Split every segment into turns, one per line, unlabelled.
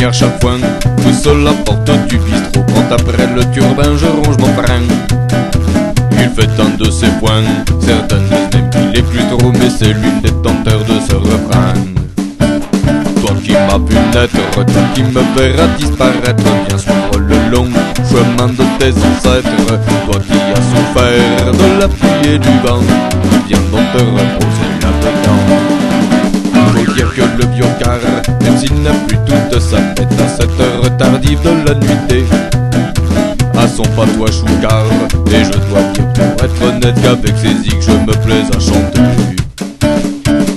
grognard chafouin Pousse la porte du bistrot Quand après le turbin je ronge mon frein Il fait tant de ses points. Certains disent même est plus trop Mais c'est lui le détenteur de ce refrain. Toi qui m'as pu naître Toi qui me verras disparaître Viens suivre le long chemin de tes ancêtres. Toi qui as souffert de la pluie et du vent Viens donc te reposer là-dedans. Faut dire que le biocar, même s'il n'a plus toute sa tête à cette heure tardive de la nuitée, à son patois choucard. Et je dois dire pour être honnête qu'avec ses zigs je me plais à chanter.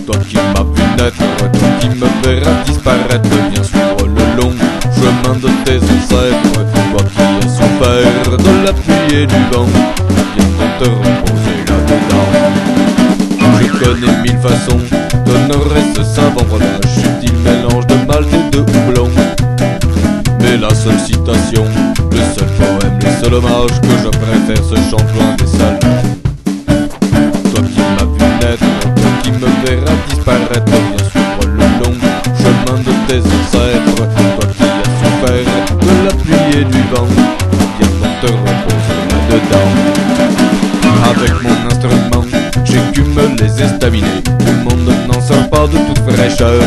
Toi qui m'as vu naître, toi qui me verras disparaître, viens suivre le long chemin de tes ancêtres. Toi qui as souffert de la pluie et du vent, viens te reposer là-dedans. Je connais mille façons d'honorer ce savant breuvage seule citation, le seul poème, le seul hommage Que je préfère ce chant loin des salles. Toi qui m'as vu naître, toi qui me verras disparaître Viens suivre le long chemin de tes ancêtres. Toi qui as souffert de la pluie et du vent Viens donc te reposer là-dedans. Avec mon instrument, j'écume les estaminets Le monde n'en sort pas de toute fraîcheur.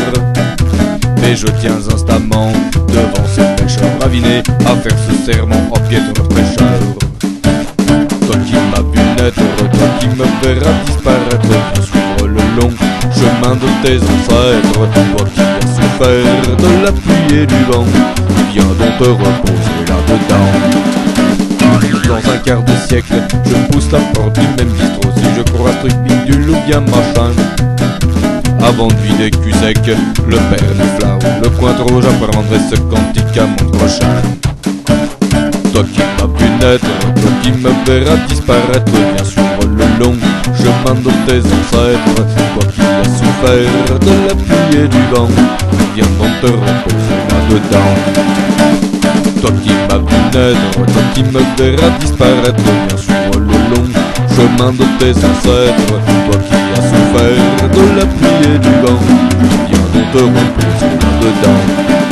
Mais je tiens instamment devant ces pêcheurs ravinés À faire ce serment en piètre fraîcheur Toi qui m'as vu naître, toi qui me verras disparaître Viens suivre le long chemin de tes ancêtres Toi qui as souffert de la pluie et du vent Viens donc te reposer là-dedans. Dans un quart de siècle, je pousse la porte du même bistrot Si je crois truc bidule ou bien machin. Avant de vider cul sec, le père Nifla coin trop J'apprendrai ce cantique à mon prochain. Toi qui m'as pu naître, toi qui me verras disparaître Viens suivre le long chemin de tes ancêtres. Toi qui as souffert de la pluie et du vent Viens donc te reposer là-dedans. Toi qui m'as vu naître, toi qui me verras disparaître Viens suivre le long chemin de tes ancêtres. Toi qui as souffert de la pluie et du vent Viens donc te reposer là-dedans